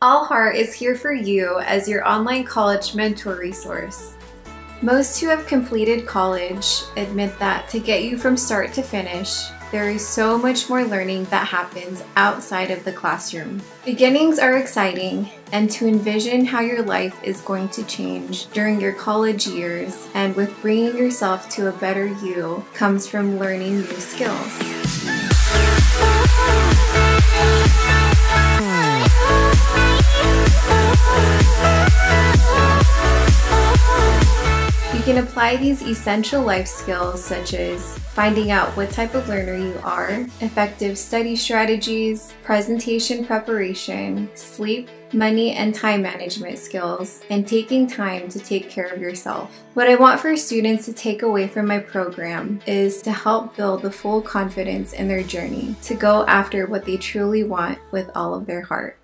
All Heart is here for you as your online college mentor resource. Most who have completed college admit that to get you from start to finish, there is so much more learning that happens outside of the classroom. Beginnings are exciting, and to envision how your life is going to change during your college years and with bringing yourself to a better you comes from learning new skills. Can apply these essential life skills such as finding out what type of learner you are, effective study strategies, presentation preparation, sleep, money and time management skills, and taking time to take care of yourself. What I want for students to take away from my program is to help build the full confidence in their journey to go after what they truly want with all of their heart.